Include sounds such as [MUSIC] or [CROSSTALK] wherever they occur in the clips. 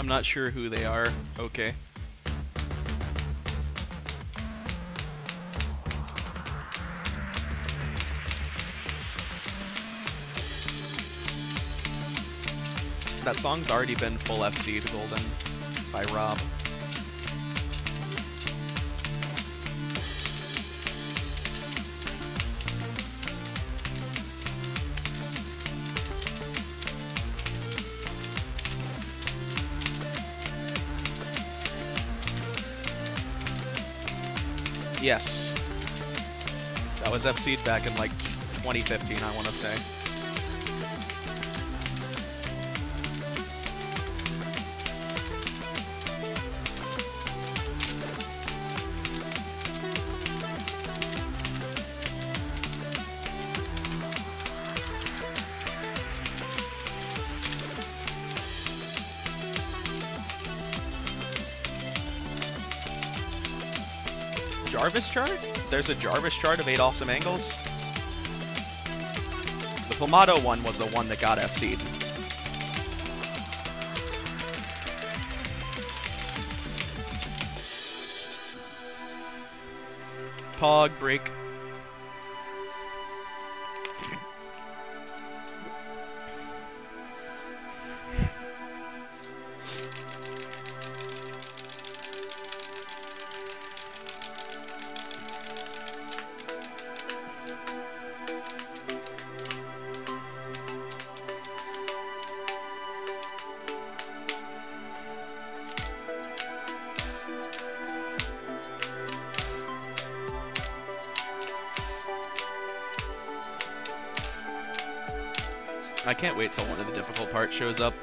I'm not sure who they are. Okay. That song's already been full FC to Golden by Rob. Yes. That was FC'd back in like 2015, I want to say. Jarvis chart? There's a Jarvis chart of 8 awesome angles? The Flamado one was the one that got FC'd. Pog, break. I can't wait till one of the difficult parts shows up.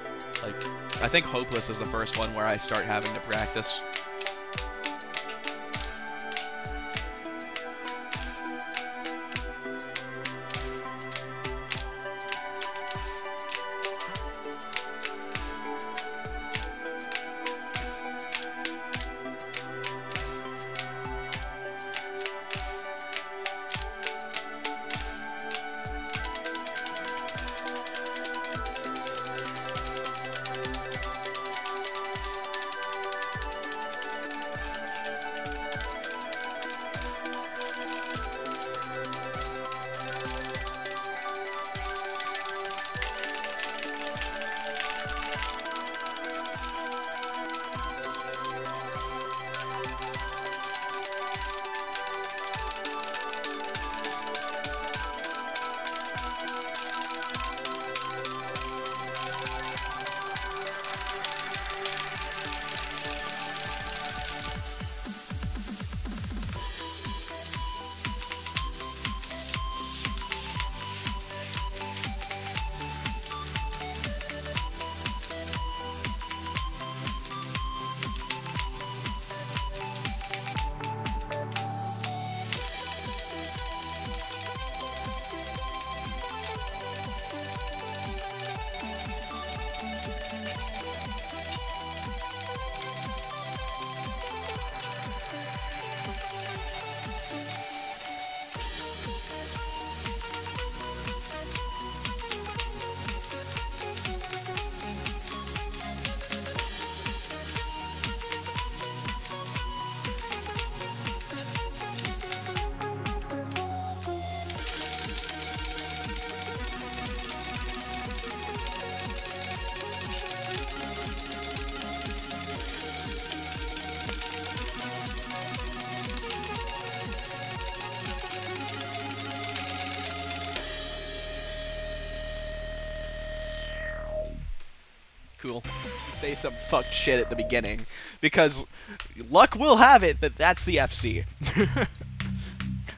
Like, I think Hopeless is the first one where I start having to practice. Say some fucked shit at the beginning because luck will have it that that's the FC. [LAUGHS]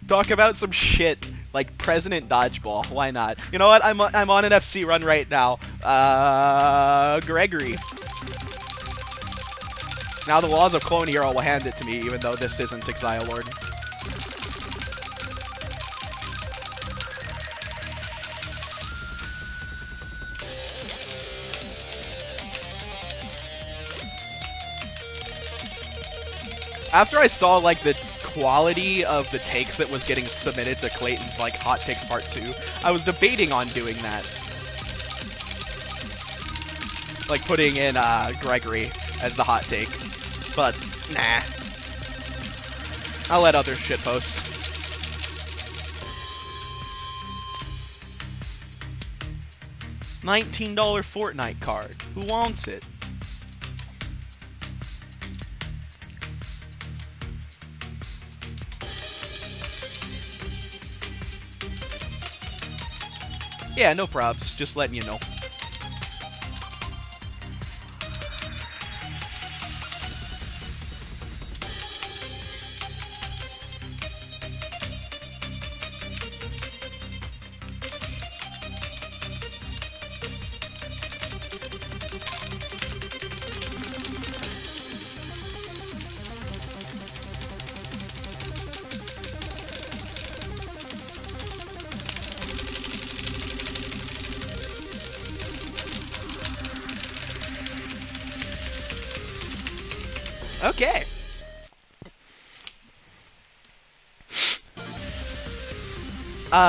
Talk about some shit like President Dodgeball. Why not? You know what? I'm I'm on an FC run right now. Uh, Gregory. Now the laws of Clone Hero will hand it to me, even though this isn't Exile Lord. After I saw like the quality of the takes that was getting submitted to Clayton's like hot takes part two, I was debating on doing that. like putting in uh, Gregory as the hot take, but nah. I'll let other shit post. $19 Fortnite card. Who wants it? Yeah, no probs. Just letting you know.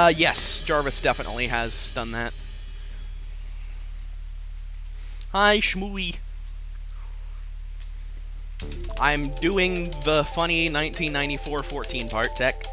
Uh, yes, Jarvis definitely has done that. Hi, Shmooey. I'm doing the funny 1994 14 part tech.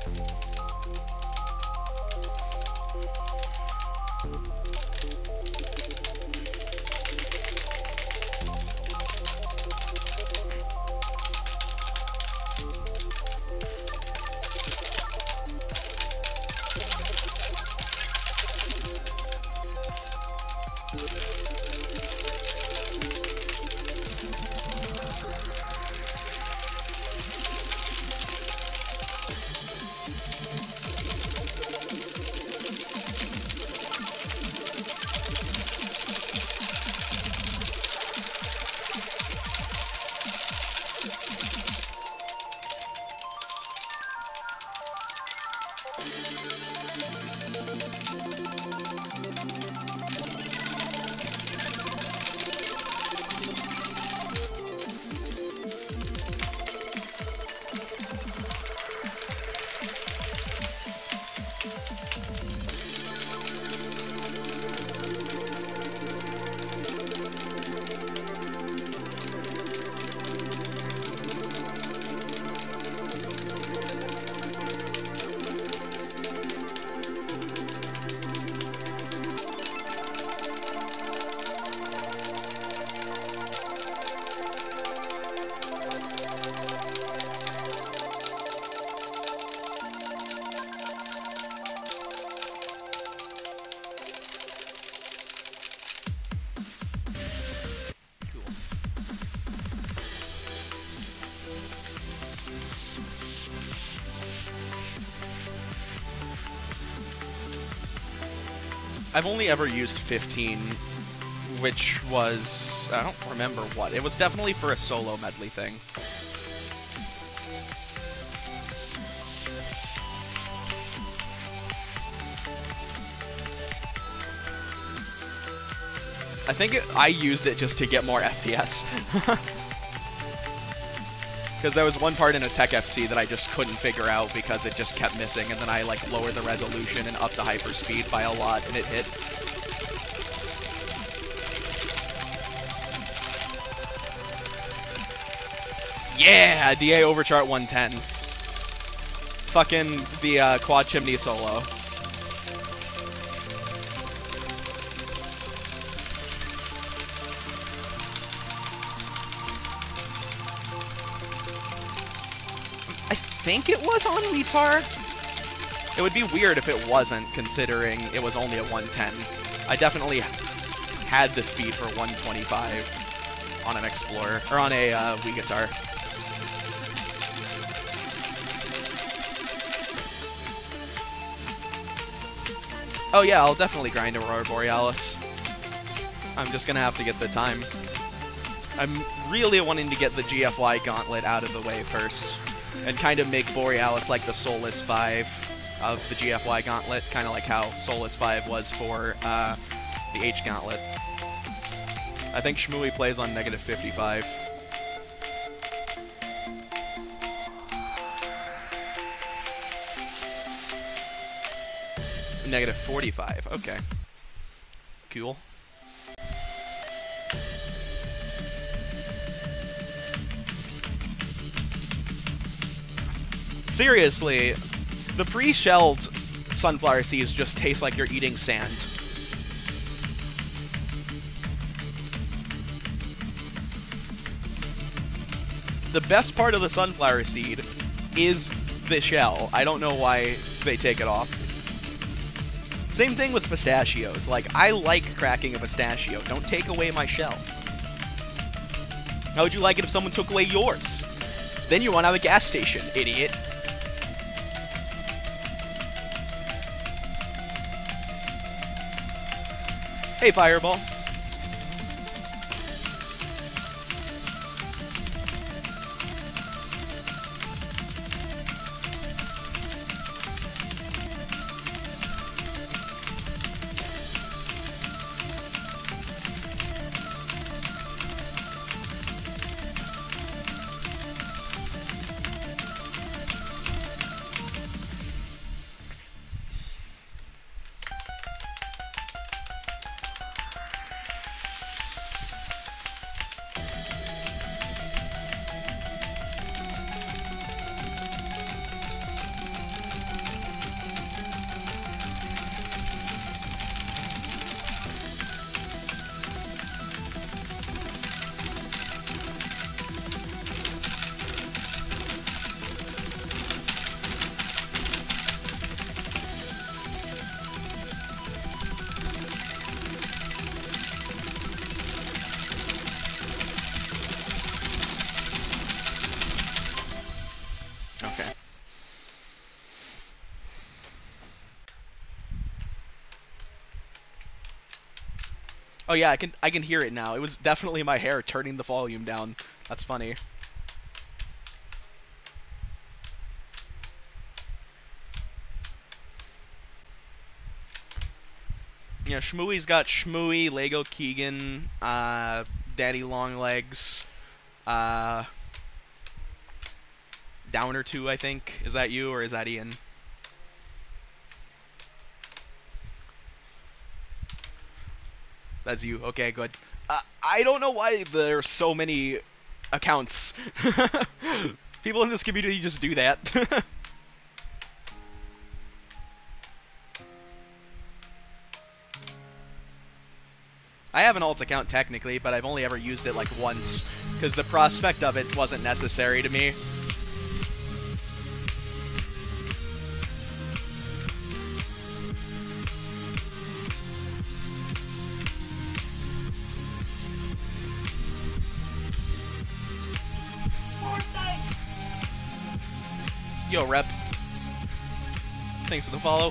I've only ever used 15, which was I don't remember what. It was definitely for a solo medley thing. I think it, I used it just to get more FPS. [LAUGHS] Because there was one part in a Tech FC that I just couldn't figure out because it just kept missing, and then I like lowered the resolution and upped the hyperspeed by a lot, and it hit. Yeah, DA Overchart 110. Fucking the uh, quad chimney solo. Think it was on Retard. It would be weird if it wasn't, considering it was only a 110. I definitely had the speed for 125 on an Explorer, or on a uh, Wii guitar. Oh yeah, I'll definitely grind Aurora Borealis. I'm just gonna have to get the time. I'm really wanting to get the GFY gauntlet out of the way first, and kind of make Borealis like the Soulless 5 of the GFY gauntlet, kind of like how Soulless 5 was for uh, the H gauntlet. I think Shmooey plays on negative 55. Negative 45, okay. Cool. Seriously, the pre-shelled sunflower seeds just taste like you're eating sand. The best part of the sunflower seed is the shell. I don't know why they take it off. Same thing with pistachios. Like, I like cracking a pistachio. Don't take away my shell. How would you like it if someone took away yours? Then you run out of a gas station, idiot. Hey, Fireball. Yeah, I can I can hear it now. It was definitely my hair turning the volume down. That's funny. Yeah, Shmooey's got Shmooey, Lego Keegan, uh, Daddy Longlegs, uh, Downer 2, I think. Is that you or is that Ian? That's you. Okay, good. Uh, I don't know why there are so many accounts. [LAUGHS] People in this community just do that. [LAUGHS] I have an alt account technically, but I've only ever used it like once, because the prospect of it wasn't necessary to me. Yo, rep. Thanks for the follow.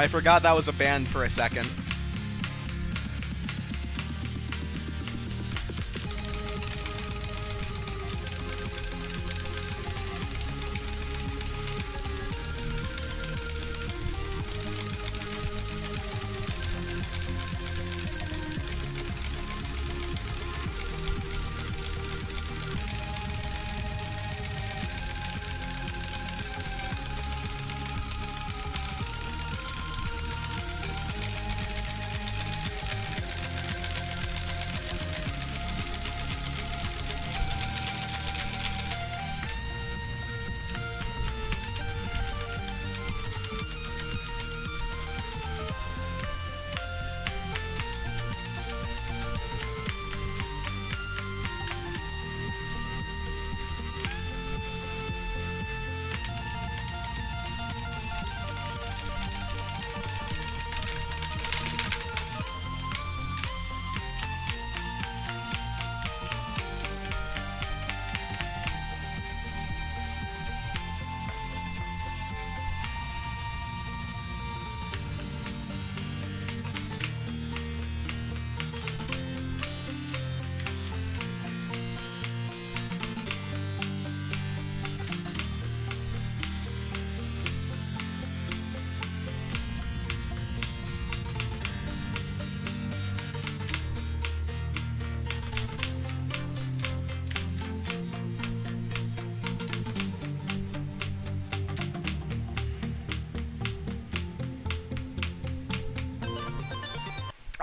I forgot that was a band for a second.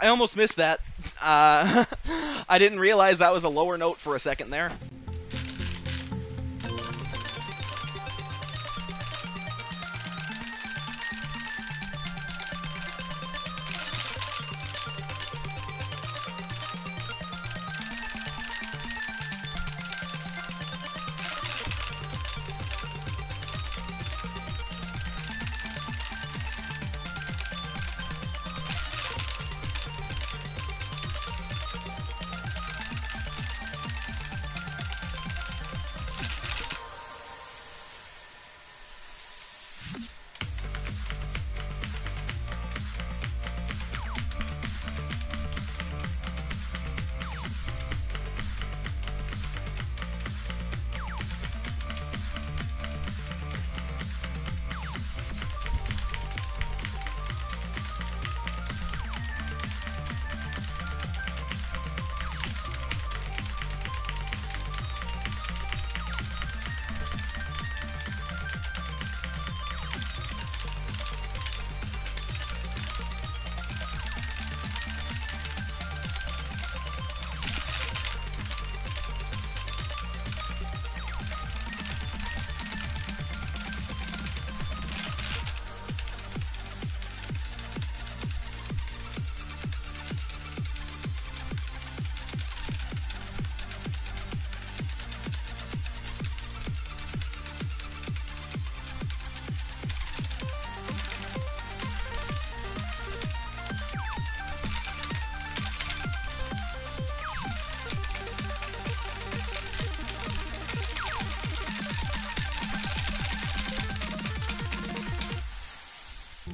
I almost missed that. Uh, [LAUGHS] I didn't realize that was a lower note for a second there.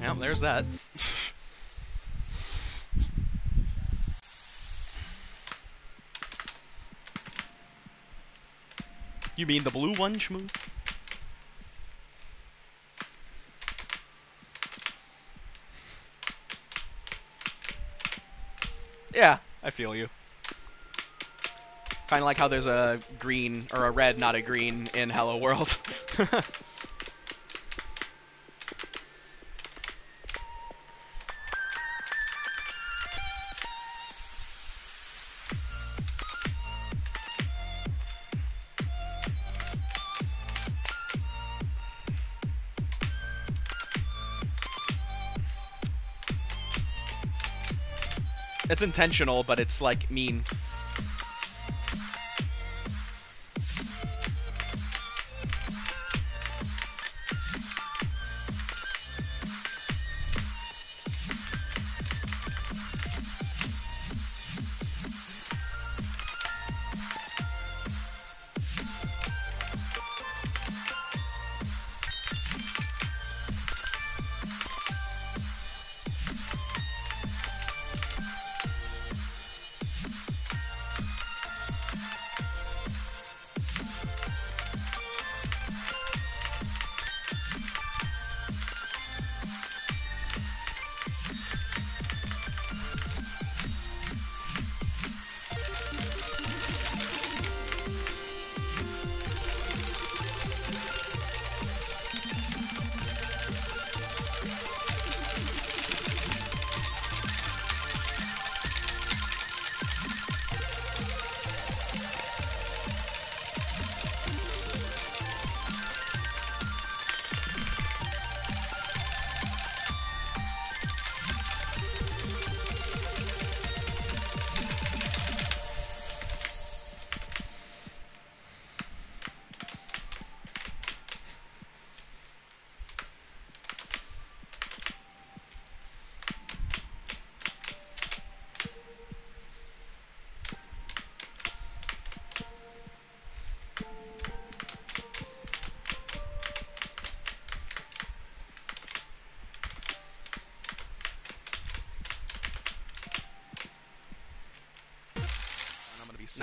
Yeah, there's that. you mean the blue one, Shmoo? Yeah, I feel you. Kind of like how there's a green, or a red, not a green, in Hello World. [LAUGHS] it's intentional, but it's like mean.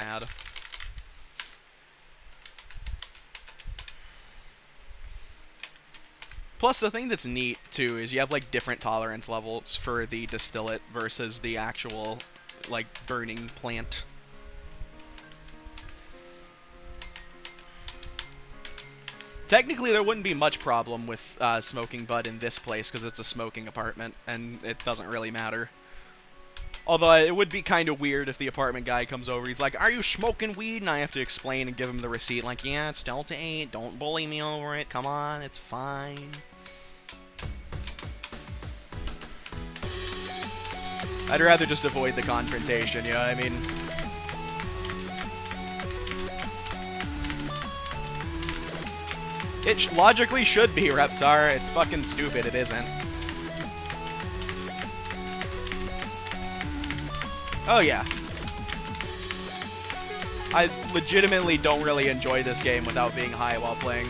Sad. Plus, the thing that's neat too is you have like different tolerance levels for the distillate versus the actual like burning plant. Technically, there wouldn't be much problem with uh, smoking bud in this place because it's a smoking apartment and it doesn't really matter. Although it would be kind of weird if the apartment guy comes over. He's like, "Are you smoking weed?" And I have to explain and give him the receipt. Like, yeah, it's Delta 8. Don't bully me over it. Come on, it's fine. I'd rather just avoid the confrontation, you know what I mean? It sh logically should be, Reptar. It's fucking stupid, it isn't. Oh yeah. I legitimately don't really enjoy this game without being high while playing.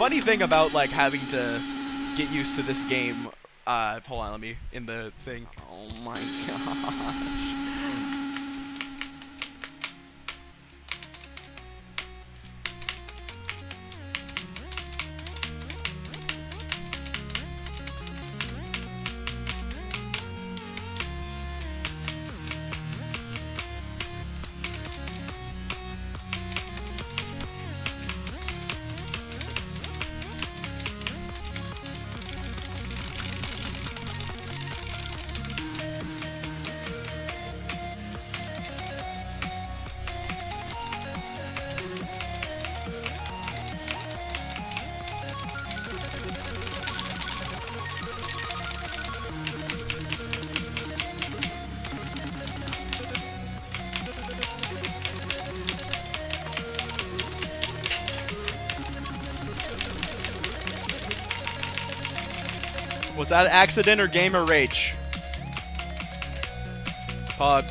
Funny thing about like having to get used to this game, uh, hold on, let me in the thing. Oh my [LAUGHS] gosh. Was that accident or gamer rage? Pog.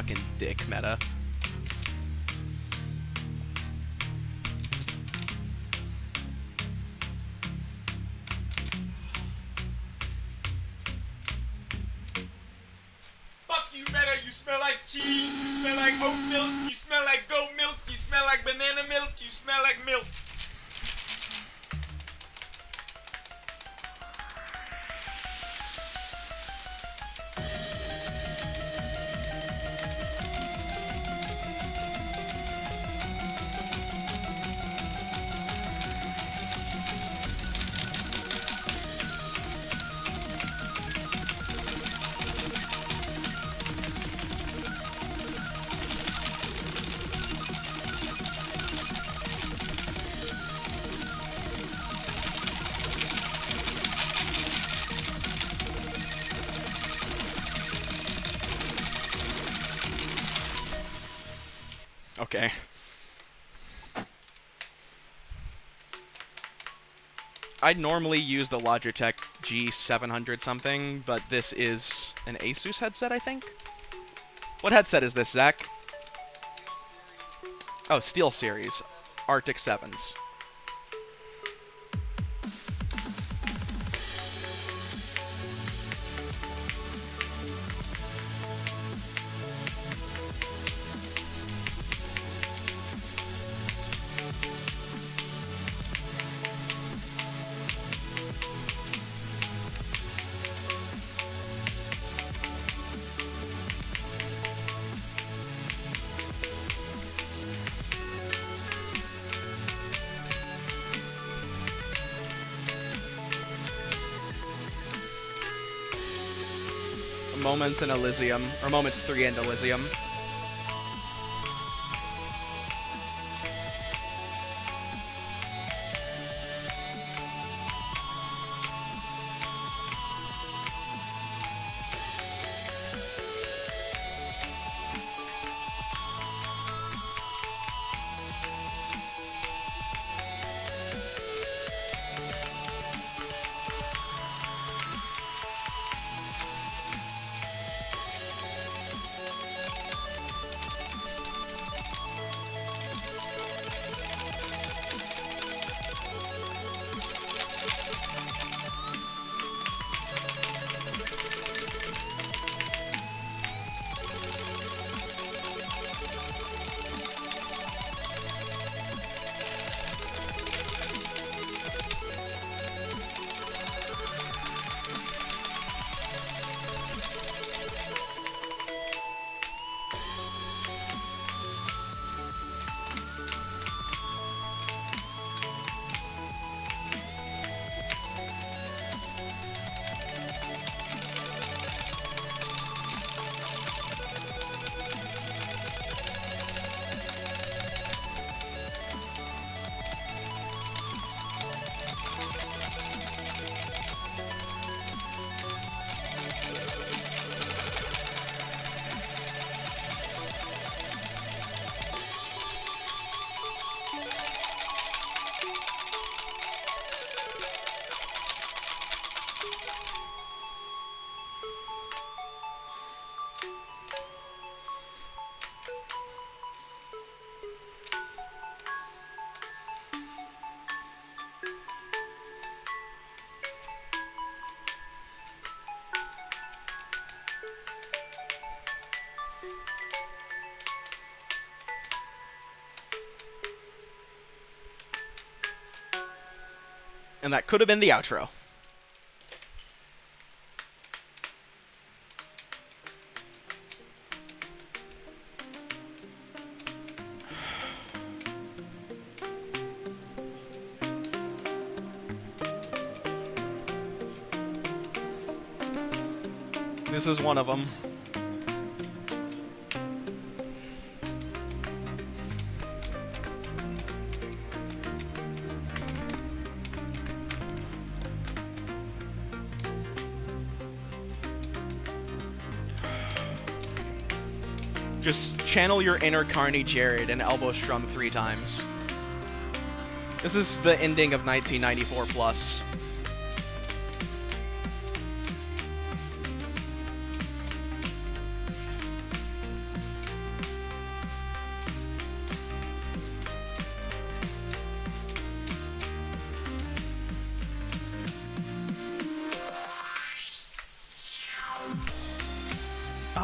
Fucking dick meta. Fuck you, Meta. You smell like cheese. You smell like oat milk. You smell like goat milk. You smell like banana milk. You smell like milk. I'd normally use the Logitech G700 something, but this is an Asus headset, I think? What headset is this, Zach? Oh, Steel Series. Arctis Sevens. Moments in Elysium, or Moments 3 in Elysium. And that could have been the outro. This is one of them. Just channel your inner Carney Jared and elbow strum three times. This is the ending of 1994 plus.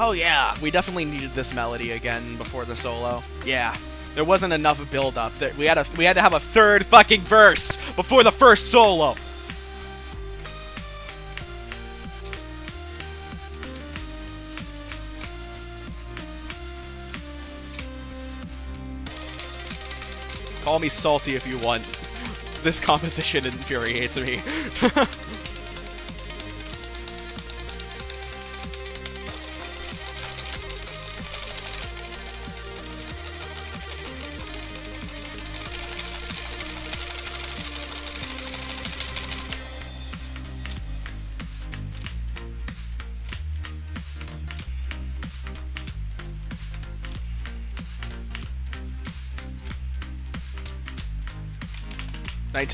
Oh yeah, we definitely needed this melody again before the solo. Yeah, there wasn't enough build up. That we had a we had to have a third fucking verse before the first solo. Call me salty if you want. This composition infuriates me. [LAUGHS]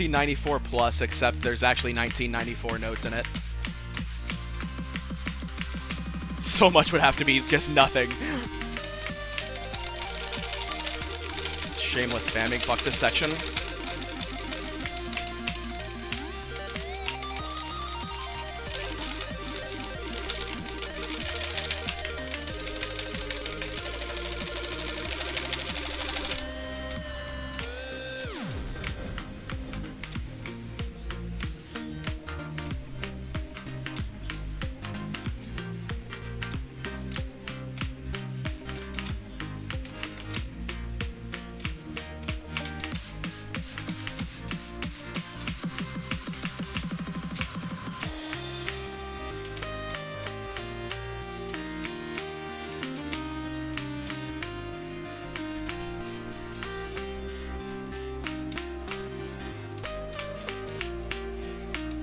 1994 plus, except there's actually 1994 notes in it. So much would have to be just nothing. shameless spamming. Fuck this section.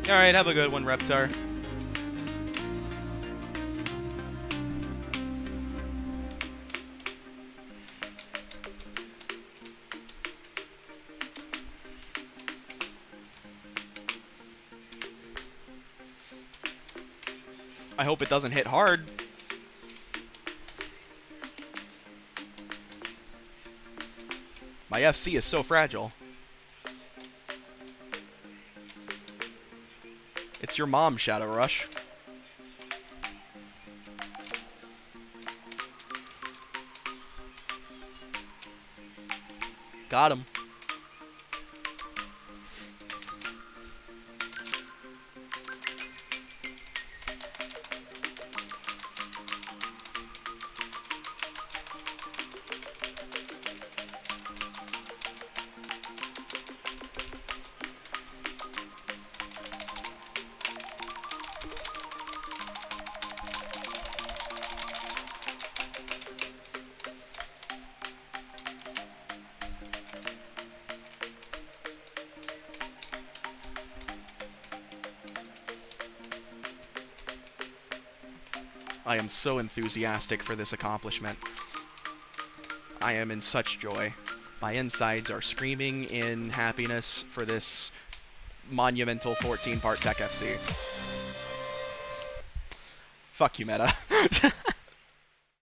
Alright, have a good one, Reptar. I hope it doesn't hit hard. My FC is so fragile. Your mom, Shadow Rush. Got him. So enthusiastic for this accomplishment. I am in such joy. My insides are screaming in happiness for this monumental 14-part Tech FC. Fuck you, Meta. [LAUGHS]